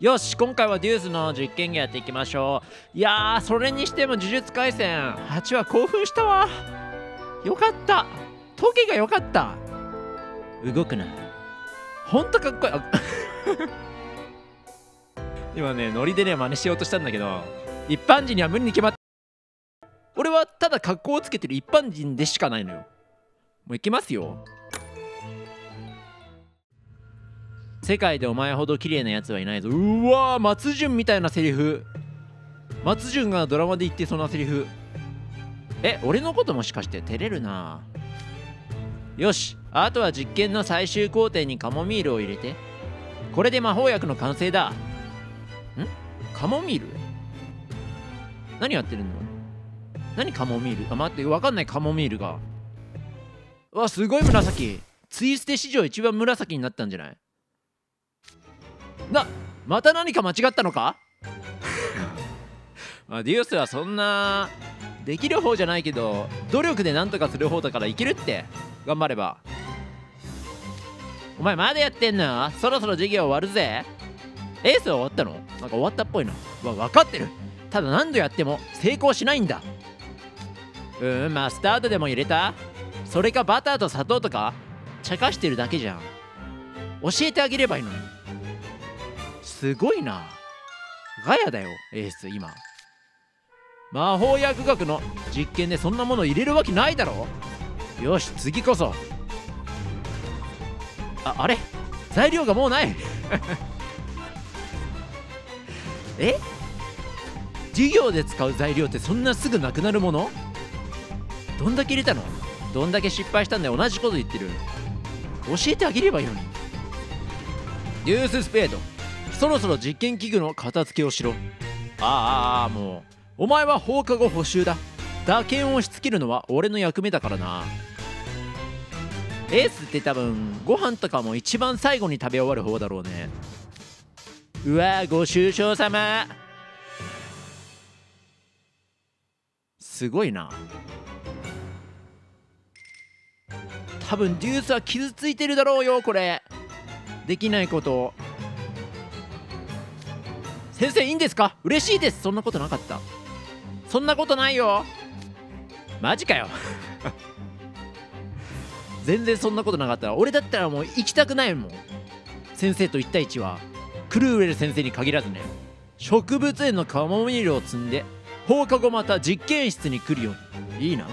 よし今回はデュースの実験芸やっていきましょう。いやーそれにしても呪術廻戦8は興奮したわ。よかった。トゲがよかった。動くな。ほんとかっこいい。今ねノリでね真似しようとしたんだけど一般人には無理に決まって俺はただ格好をつけてる一般人でしかないのよ。もういきますよ。世界でお前ほど綺麗なやつはいないぞ。うわー松潤みたいなセリフ。松潤がドラマで言ってそんなセリフ。え俺のこともしかして照れるな。よしあとは実験の最終工程にカモミールを入れて。これで魔法薬の完成だ。ん？カモミール？何やってるの？何カモミール？あ待ってわかんないカモミールが。うわすごい紫。ツイステ史上一番紫になったんじゃない？なまた何か間違ったのか？まあ、デュースはそんなできる方じゃないけど努力で何とかする方だからいけるって頑張れば。お前まだやってんの？そろそろ授業終わるぜ。エースは終わったの？なんか終わったっぽいな。わ分かってる。ただ何度やっても成功しないんだ。うんマスタードでも入れた？それかバターと砂糖とか？茶化してるだけじゃん。教えてあげればいいのに。すごいな。ガヤだよエース今。魔法薬学の実験でそんなもの入れるわけないだろ。よし次こそ。ああれ？材料がもうない。え？授業で使う材料ってそんなすぐなくなるもの？どんだけ入れたの？どんだけ失敗したんだよ。同じこと言ってる。教えてあげればいいのに。デューススペード。そろそろ実験器具の片付けをしろ。ああもう。お前は放課後補習だ。打鍵を押しつけるのは俺の役目だからな。エースって多分ご飯とかも一番最後に食べ終わる方だろうね。うわご愁傷様。すごいな。多分デュースは傷ついてるだろうよこれ。できないこと先生いいんですか？嬉しいです。そんなことなかった。そんなことないよ。マジかよ。全然そんなことなかった。俺だったらもう行きたくないもん。先生と1対1は。クルーウェル先生に限らずね。植物園のカモミールを摘んで放課後また実験室に来るように。いいな。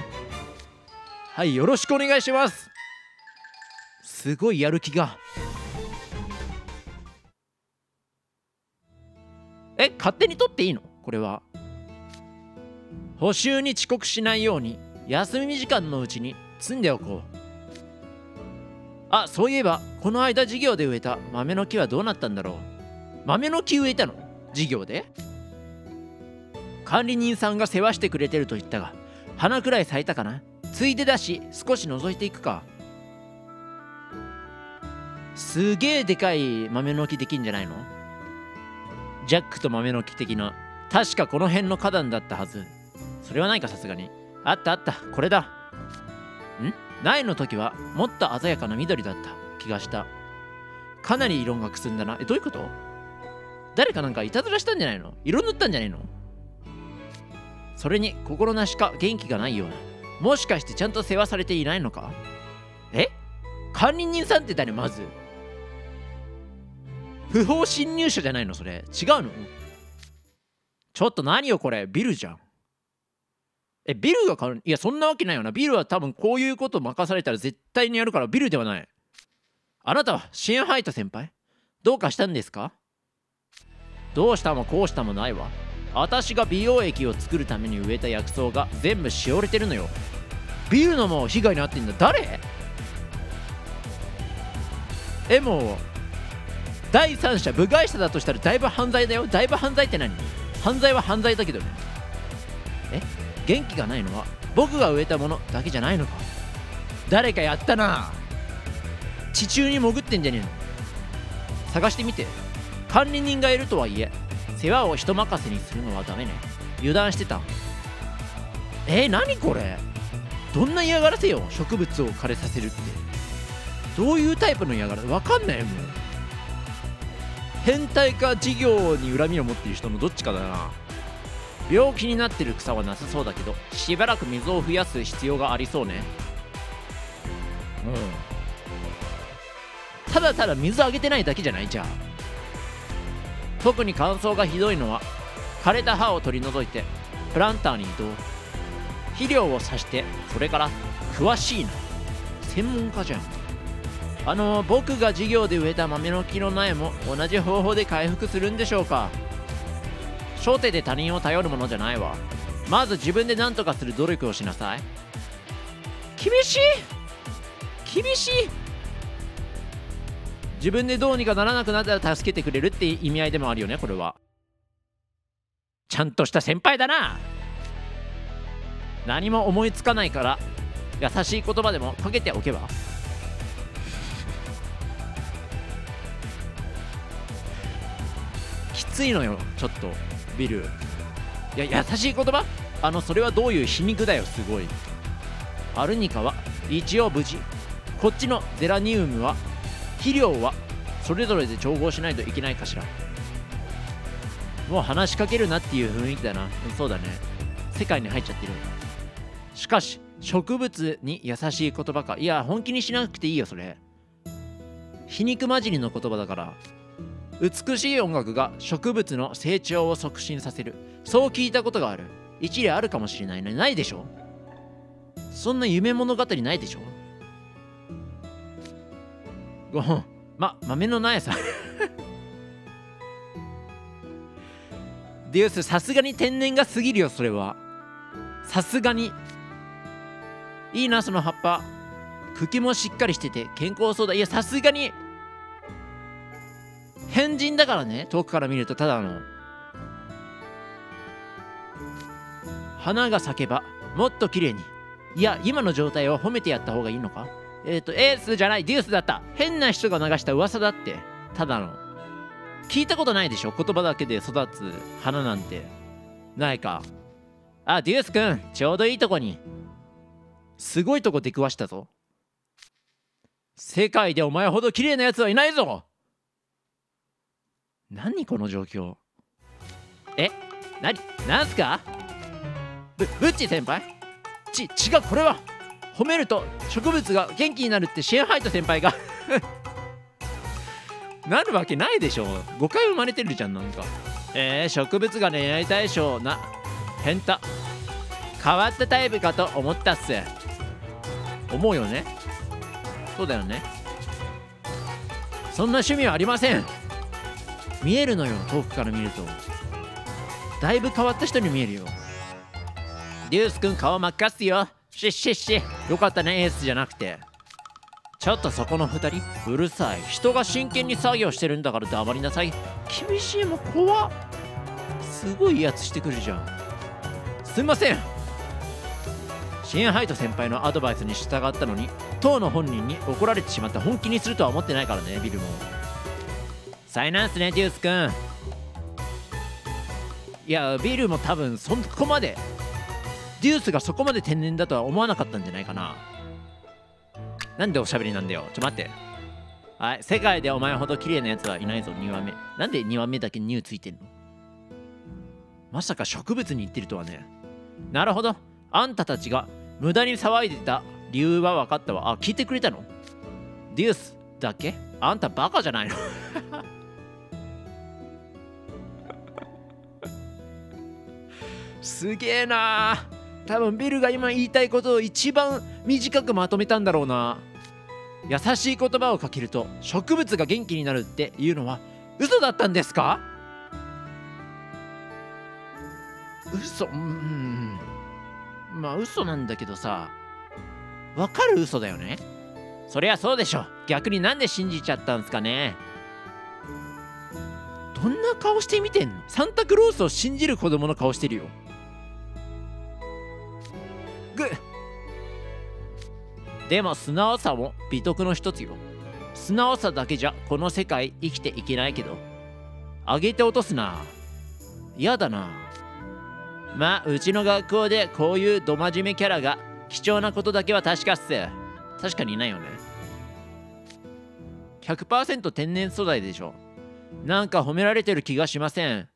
はいよろしくお願いします。すごいやる気が。え勝手に取っていいの？これは。補習に遅刻しないように休み時間のうちに積んでおこう。あそういえばこの間授業で植えた豆の木はどうなったんだろう？豆の木植えたの？授業で？管理人さんが世話してくれてると言ったが花くらい咲いたかな？ついでだし少し覗いていくか。すげえでかい豆の木できんじゃないの？ジャックと豆の木的な確かこの辺の花壇だったはず。それはないかさすがに。あったあった。これだ。ん？苗の時はもっと鮮やかな緑だった気がした。かなり色がくすんだな。えどういうこと？誰かなんかいたずらしたんじゃないの？色塗ったんじゃないの？それに心なしか元気がないような。もしかしてちゃんと世話されていないのか？え？管理人さんって誰？まず。不法侵入者じゃないのそれ。違うの？ちょっと何よこれ。ビルじゃん。えビルがいやそんなわけないよな。ビルは多分こういうこと任されたら絶対にやるからビルではない。あなたはシェンハイト先輩？どうかしたんですか？どうしたもこうしたもないわ。私が美容液を作るために植えた薬草が全部しおれてるのよ。ビルのも被害に遭ってんだ。誰？えもう第三者部外者だとしたらだいぶ犯罪だよ。だいぶ犯罪って何？犯罪は犯罪だけどね。え？元気がないのは僕が植えたものだけじゃないのか？誰かやったな。地中に潜ってんじゃねえの？探してみて。管理人がいるとはいえ世話を人任せにするのはダメね。油断してた。えー、何これ？どんな嫌がらせよ植物を枯れさせるって。どういうタイプの嫌がらせ？わかんないもん変態か事業に恨みを持っている人のどっちかだな。病気になってる草はなさそうだけどしばらく水を増やす必要がありそうね。うん。ただただ水あげてないだけじゃない？じゃん特に乾燥がひどいのは枯れた葉を取り除いてプランターに移動。肥料をさしてそれから詳しいな。専門家じゃん。あの僕が授業で植えた豆の木の苗も同じ方法で回復するんでしょうか？初手で他人を頼るものじゃないわ。まず自分で何とかする努力をしなさい。厳しい？厳しい？自分でどうにかならなくなったら助けてくれるって意味合いでもあるよねこれは。ちゃんとした先輩だな。何も思いつかないから優しい言葉でもかけておけば。ついのよちょっとビル。いや優しい言葉？あのそれはどういう皮肉だよすごい。アルニカは一応無事。こっちのゼラニウムは肥料はそれぞれで調合しないといけないかしら。もう話しかけるなっていう雰囲気だな。そうだね。世界に入っちゃってる。しかし植物に優しい言葉か。いや本気にしなくていいよそれ。皮肉混じりの言葉だから。美しい音楽が植物の成長を促進させる。そう聞いたことがある。一例あるかもしれないのにないでしょそんな夢物語ないでしょごほん。ま豆の苗さん。デュースさすがに天然が過ぎるよそれは。さすがに。いいなその葉っぱ。茎もしっかりしてて健康そうだ。いやさすがに変人だからね。遠くから見るとただの。花が咲けばもっと綺麗に。いや今の状態を褒めてやった方がいいのか？えっ、ー、とエースじゃないデュースだった。変な人が流した噂だって。ただの。聞いたことないでしょ？言葉だけで育つ花なんて。ないか。あデュースくんちょうどいいとこに。すごいとこ出くわしたぞ。世界でお前ほど綺麗なやつはいないぞ何この状況？え何なんすか？ブブッチ先輩？ち違うこれは。褒めると植物が元気になるってシェンハイト先輩が。なるわけないでしょ。誤解生まれてるじゃんなんか。えー、植物が恋愛対象。な変態。変わったタイプかと思ったっす。思うよね。そうだよね。そんな趣味はありません。見えるのよ遠くから見ると。だいぶ変わった人に見えるよ。デュース君顔真っ赤っすよ。しっしっしよかったねエースじゃなくて。ちょっとそこの2人うるさい。人が真剣に作業してるんだから黙りなさい。厳しいも怖っ。すごいやつしてくるじゃん。すいません。シンハイト先輩のアドバイスに従ったのに当の本人に怒られてしまった本気にするとは思ってないからねビルも。災難っすねデュース君。いやビルも多分そこまでデュースがそこまで天然だとは思わなかったんじゃないかな。なんでおしゃべりなんだよ。ちょ待って。はい世界でお前ほど綺麗なやつはいないぞ。2話目。なんで2話目だけニューついてんの？まさか植物に言ってるとはね。なるほど。あんたたちが無駄に騒いでた理由は分かったわ。あ聞いてくれたの？デュースだけ？あんたバカじゃないの？すげえな。多分ビルが今言いたいことを一番短くまとめたんだろうな。優しい言葉をかけると植物が元気になるっていうのは嘘だったんですか？嘘。うん。まあ嘘なんだけどさ。わかる嘘だよね？そりゃそうでしょ。逆になんで信じちゃったんすかね？どんな顔して見てんの？サンタクロースを信じる子供の顔してるよ。でも素直さも美徳の一つよ。素直さだけじゃこの世界生きていけないけど。上げて落とすな。嫌だな。まあうちの学校でこういうド真面目キャラが貴重なことだけは確かっす。確かにいないよね。100%天然素材でしょ。なんか褒められてる気がしません。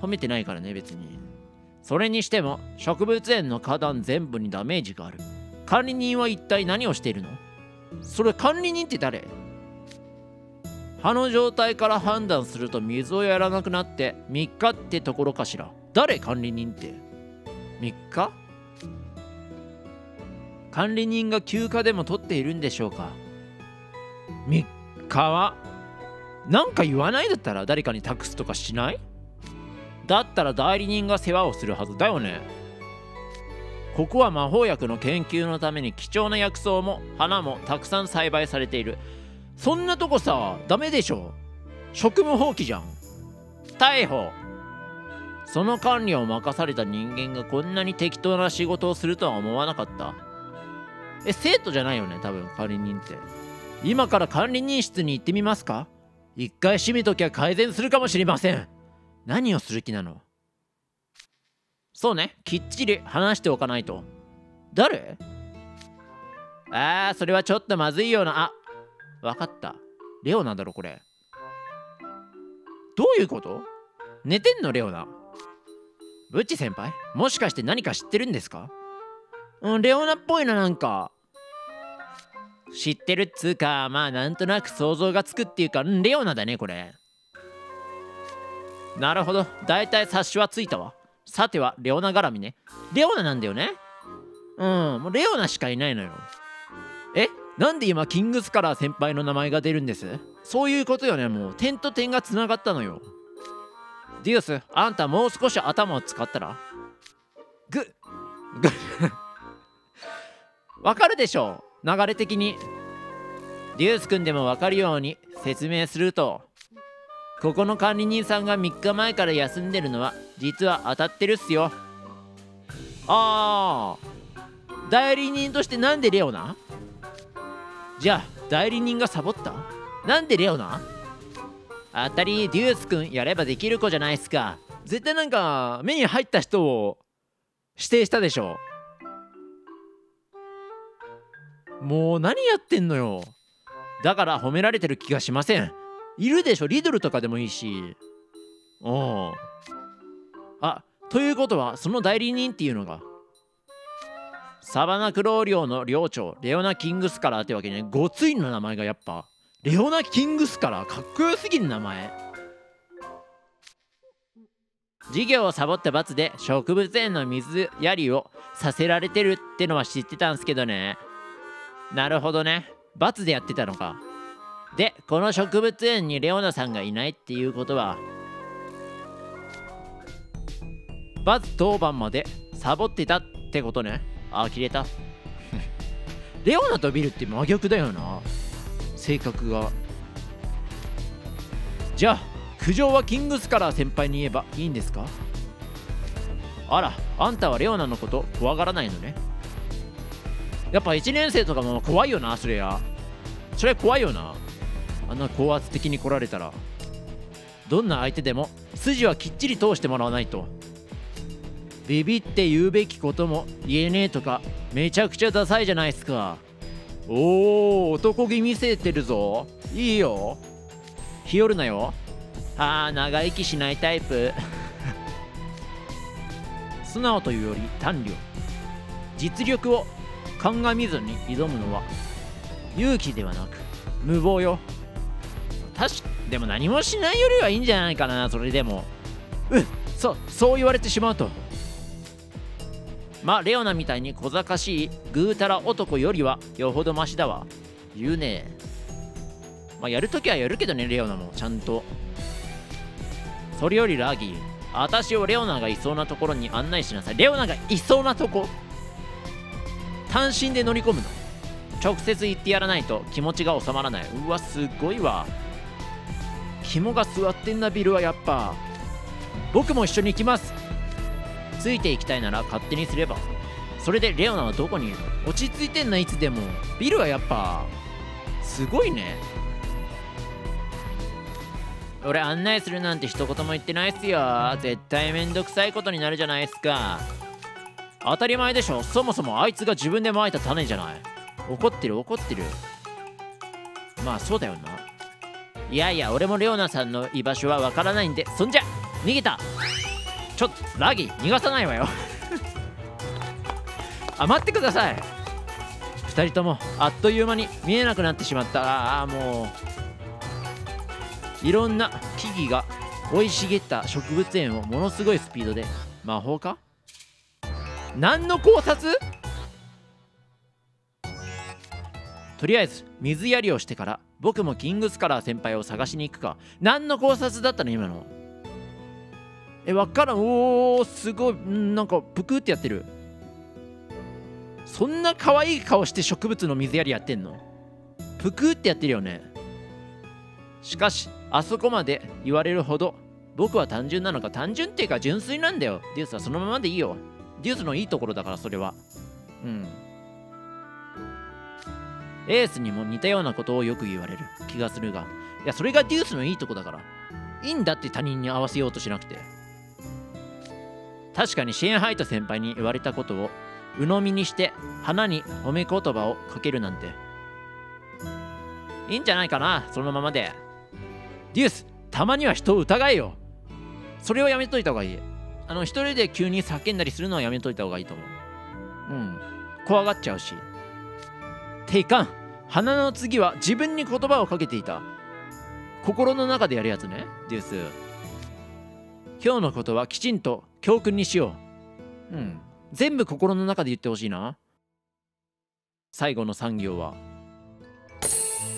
褒めてないからね別に。それにしても植物園の花壇全部にダメージがある。管理人は一体何をしているの？それ管理人って誰？葉の状態から判断すると水をやらなくなって3日ってところかしら？誰管理人って？3日？管理人が休暇でも取っているんでしょうか？3日は？なんか言わないだったら誰かに託すとかしない？だったら代理人が世話をするはずだよね。ここは魔法薬の研究のために貴重な薬草も花もたくさん栽培されている。そんなとこさダメでしょ。職務放棄じゃん。逮捕その管理を任された人間がこんなに適当な仕事をするとは思わなかった。え生徒じゃないよね多分管理人って。今から管理人室に行ってみますか？一回閉めときゃ改善するかもしれません。何をする気なの？そうね。きっちり話しておかないと。誰？あーそれはちょっとまずいような。あわかった。レオナだろこれ。どういうこと？寝てんのレオナ。ブッチ先輩？もしかして何か知ってるんですか？うんレオナっぽいななんか。知ってるっつうかまあなんとなく想像がつくっていうかレオナだねこれ。なるほど。だいたい察しはついたわ。さてはレオナ絡みね。レオナなんだよね。うんもうレオナしかいないのよ。えなんで今キングスカラー先輩の名前が出るんです？そういうことよねもう。点と点がつながったのよ。デュースあんたもう少し頭を使ったら？ぐぐ わかるでしょう。流れ的に。デュース君でもわかるように説明すると。ここの管理人さんが3日前から休んでるのは実は当たってるっすよ。あー。代理人としてなんでレオナ？じゃあ代理人がサボった？なんでレオナ？当たりデュース君やればできる子じゃないっすか。絶対なんか目に入った人を指定したでしょもう何やってんのよ。だから褒められてる気がしません。いるでしょ？リドルとかでもいいし。う。んあということはその代理人っていうのがサバナクロー領の領長レオナ・キングスカラーってわけね。ごついの名前がやっぱレオナ・キングスカラーかっこよすぎる名前。授業をサボった罰で植物園の水やりをさせられてるってのは知ってたんすけどね。なるほどね。罰でやってたのか。でこの植物園にレオナさんがいないっていうことは罰当番までサボってたってことね。あ切れた。レオナとビルって真逆だよな。性格が。じゃあ苦情はキングスカラー先輩に言えばいいんですか？あらあんたはレオナのこと怖がらないのね。やっぱ1年生とかも怖いよなそれやそれ怖いよな。あんな高圧的に来られたらどんな相手でも筋はきっちり通してもらわないと。ビビって言うべきことも言えねえとかめちゃくちゃダサいじゃないっすか。おお男気見せてるぞ。いいよ。日和るなよ。ああ長生きしないタイプ。素直というより短慮。実力を鑑みずに挑むのは勇気ではなく無謀よ。でも何もしないよりはいいんじゃないかなそれでも。うんそうそう言われてしまうと。まあレオナみたいに小賢しいぐうたら男よりはよほどマシだわ。言うね。まあやるときはやるけどねレオナもちゃんと。それよりラギー私をレオナがいそうなところに案内しなさい。レオナがいそうなとこ。単身で乗り込むの。直接言ってやらないと気持ちが収まらない。うわすごいわ。肝が座ってんなビルはやっぱ。僕も一緒に行きます。ついていきたいなら勝手にすれば。それでレオナはどこにいるの？落ち着いてんないつでも。ビルはやっぱ。すごいね。俺案内するなんて一言も言ってないっすよ。絶対めんどくさいことになるじゃないっすか。当たり前でしょ。そもそもあいつが自分でまいた種じゃない。怒ってる怒ってる。まあそうだよな。いやいや俺もレオナさんの居場所はわからないんでそんじゃ逃げた。ちょっとラギ逃がさないわよ。あ待ってください。2人ともあっという間に見えなくなってしまった。ああもう。いろんな木々が生い茂った植物園をものすごいスピードで。魔法か？何の考察？とりあえず水やりをしてから僕もキングスカラー先輩を探しに行くか。何の考察だったの今の。えわからん。おーすごい。んなんかぷくってやってる。そんな可愛い顔して植物の水やりやってんの？ぷくってやってるよね。しかしあそこまで言われるほど僕は単純なのか単純っていうか純粋なんだよ。デュースはそのままでいいよ。デュースのいいところだからそれは。うん。エースにも似たようなことをよく言われる。気がするが。いやそれがデュースのいいとこだから。いいんだって他人に合わせようとしなくて。確かにシェーンハイト先輩に言われたことを鵜呑みにして花に褒め言葉をかけるなんて。いいんじゃないかなそのままで。デュースたまには人を疑えよ。それをやめといた方がいい。あの一人で急に叫んだりするのはやめといた方がいいと思う。うん。怖がっちゃうし。ていかん。花の次は自分に言葉をかけていた。心の中でやるやつね。デュース今日のことはきちんと教訓にしよう。うん。全部心の中で言ってほしいな。最後の3行は